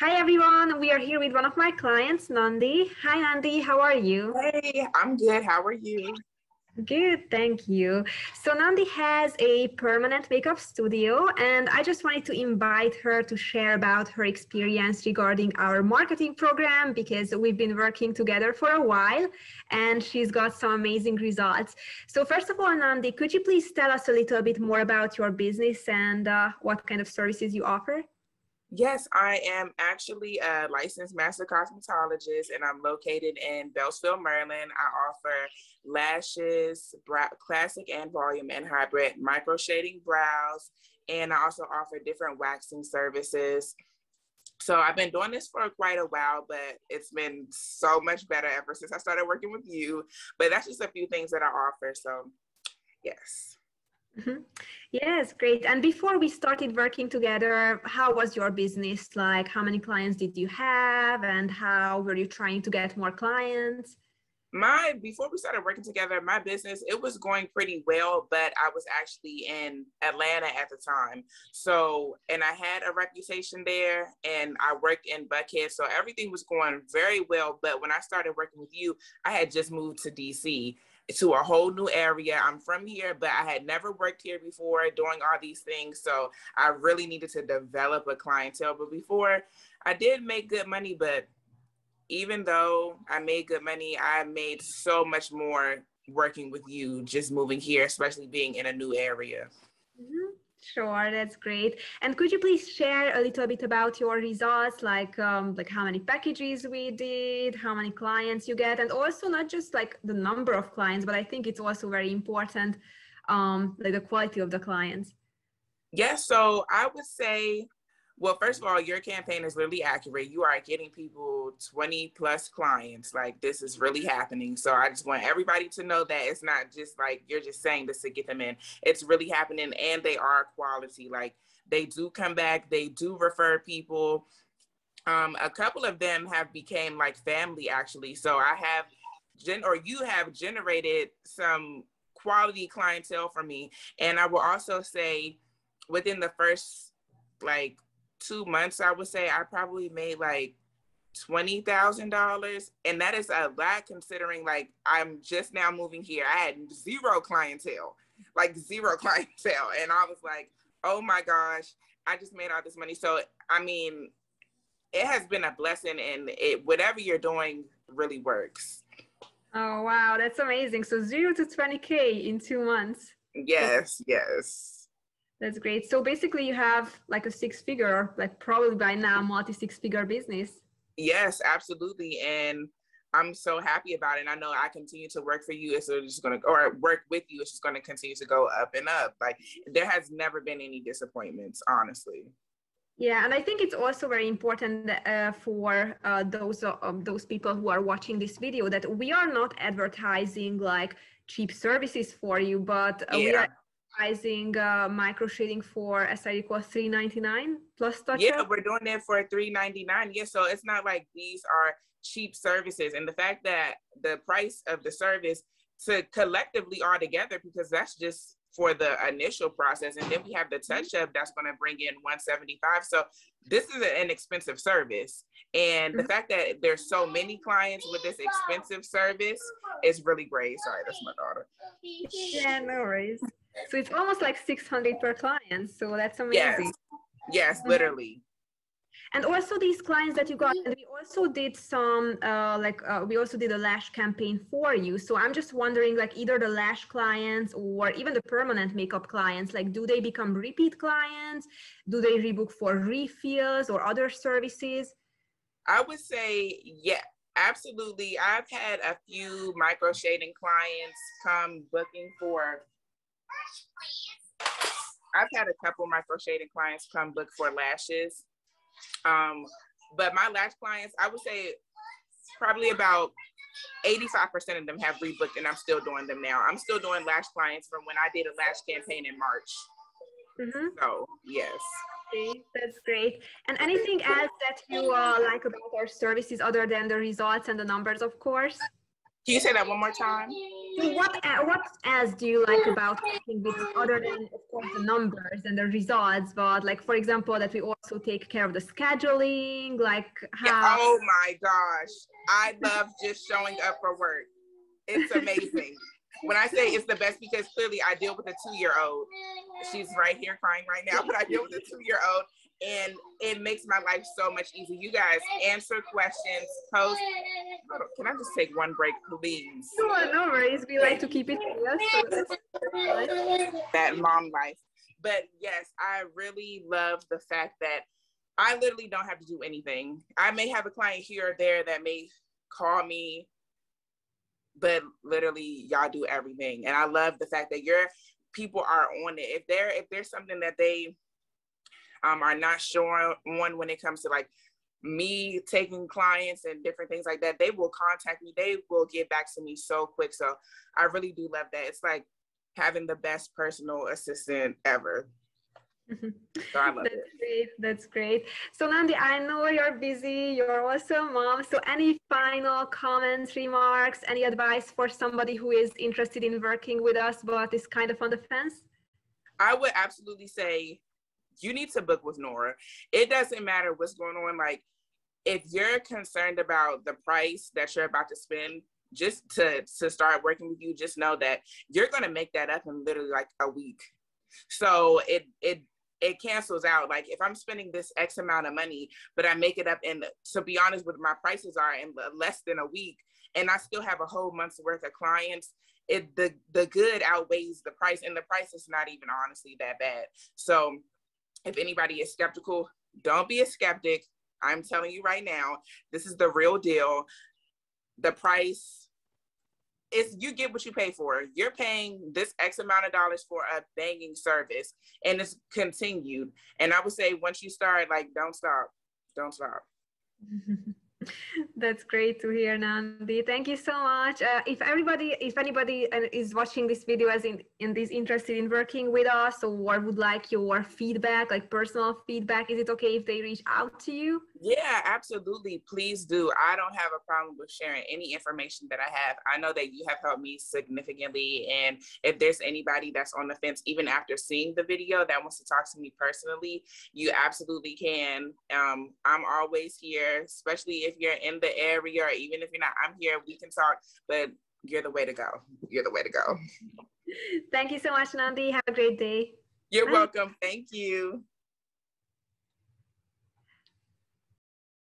Hi everyone, we are here with one of my clients, Nandi. Hi Nandi, how are you? Hey, I'm good. How are you? Good, thank you. So Nandi has a permanent makeup studio and I just wanted to invite her to share about her experience regarding our marketing program because we've been working together for a while and she's got some amazing results. So first of all, Nandi, could you please tell us a little bit more about your business and uh, what kind of services you offer? Yes, I am actually a licensed master cosmetologist and I'm located in Beltsville, Maryland. I offer lashes, classic and volume and hybrid, micro shading brows, and I also offer different waxing services. So I've been doing this for quite a while, but it's been so much better ever since I started working with you. But that's just a few things that I offer. So, yes. Mm-hmm. Yes, great. And before we started working together, how was your business like? How many clients did you have, and how were you trying to get more clients? My before we started working together, my business it was going pretty well, but I was actually in Atlanta at the time. So, and I had a reputation there, and I worked in Buckhead, so everything was going very well. But when I started working with you, I had just moved to DC to a whole new area. I'm from here, but I had never worked here before doing all these things. So I really needed to develop a clientele. But before I did make good money, but even though I made good money, I made so much more working with you, just moving here, especially being in a new area. Mm-hmm. Sure, that's great. And could you please share a little bit about your results, like um, like how many packages we did, how many clients you get, and also not just like the number of clients, but I think it's also very important, um, like the quality of the clients. Yes, so I would say well, first of all, your campaign is really accurate. You are getting people 20 plus clients. Like this is really happening. So I just want everybody to know that it's not just like you're just saying this to get them in. It's really happening and they are quality. Like they do come back, they do refer people. Um, a couple of them have became like family actually. So I have gen or you have generated some quality clientele for me. And I will also say within the first like two months, I would say I probably made like twenty thousand dollars, and that is a lot considering like I'm just now moving here. I had zero clientele, like zero clientele, and I was like, oh my gosh, I just made all this money. So I mean, it has been a blessing, and it whatever you're doing really works. Oh wow, that's amazing! So zero to twenty k in two months. Yes, yes. That's great. So basically you have like a six figure, like probably by now multi six figure business. Yes, absolutely. And I'm so happy about it. And I know I continue to work for you. It's just going to, or work with you. It's just going to continue to go up and up. Like there has never been any disappointments, honestly. Yeah, and I think it's also very important uh, for uh, those uh, those people who are watching this video that we are not advertising like cheap services for you, but uh, yeah. we are advertising uh, micro shading for I recall 399 plus touch Yeah, we're doing that for 399. Yeah, so it's not like these are cheap services. And the fact that the price of the service to collectively all together, because that's just for the initial process. And then we have the touch up that's going to bring in 175. So this is an expensive service. And the mm-hmm. fact that there's so many clients with this expensive service is really great. Sorry, that's my daughter. Yeah, no worries. So it's almost like 600 per client. So that's amazing. Yes, yes literally. And also these clients that you got, and we also did some, uh, like uh, we also did a lash campaign for you. So I'm just wondering, like either the lash clients or even the permanent makeup clients, like do they become repeat clients? Do they rebook for refills or other services? I would say, yeah, absolutely. I've had a few micro shading clients come booking for I've had a couple micro shading clients come book for lashes. Um, but my lash clients, I would say probably about 85% of them have rebooked and I'm still doing them now. I'm still doing lash clients from when I did a lash campaign in March. Mm-hmm. So, yes. That's great. And anything else that you uh, like about our services other than the results and the numbers, of course? Can you say that one more time? What uh, what else do you like about working with other than of course the numbers and the results, but like for example that we also take care of the scheduling, like how yeah, oh my gosh. I love just showing up for work. It's amazing. when I say it's the best because clearly I deal with a two-year-old. She's right here crying right now, but I deal with a two-year-old and it makes my life so much easier. You guys answer questions, post. Can I just take one break, please? No, no worries. We like to keep it real. That mom life. But yes, I really love the fact that I literally don't have to do anything. I may have a client here or there that may call me, but literally y'all do everything. And I love the fact that your people are on it. If there if there's something that they um, are not sure on when it comes to like me taking clients and different things like that, they will contact me. They will get back to me so quick. So I really do love that. It's like having the best personal assistant ever. Mm-hmm. So That's it. great. That's great. So Nandi, I know you're busy. You're also a mom. So any final comments, remarks, any advice for somebody who is interested in working with us but is kind of on the fence? I would absolutely say you need to book with Nora. It doesn't matter what's going on. Like, if you're concerned about the price that you're about to spend, just to to start working with you, just know that you're gonna make that up in literally like a week. So it it it cancels out. Like if I'm spending this X amount of money, but I make it up in to be honest with my prices are in less than a week, and I still have a whole month's worth of clients. It the the good outweighs the price, and the price is not even honestly that bad. So if anybody is skeptical, don't be a skeptic. I'm telling you right now, this is the real deal. The price is you get what you pay for. You're paying this X amount of dollars for a banging service and it's continued. And I would say once you start, like, don't stop. Don't stop. That's great to hear, Nandi. Thank you so much. Uh, if everybody, if anybody uh, is watching this video as in, in this interested in working with us or would like your feedback, like personal feedback, is it okay if they reach out to you? Yeah, absolutely. Please do. I don't have a problem with sharing any information that I have. I know that you have helped me significantly. And if there's anybody that's on the fence, even after seeing the video that wants to talk to me personally, you absolutely can. Um, I'm always here, especially if you're in the area or even if you're not, I'm here, we can talk, but you're the way to go. You're the way to go. Thank you so much, Nandi. Have a great day. You're Bye. welcome. Thank you.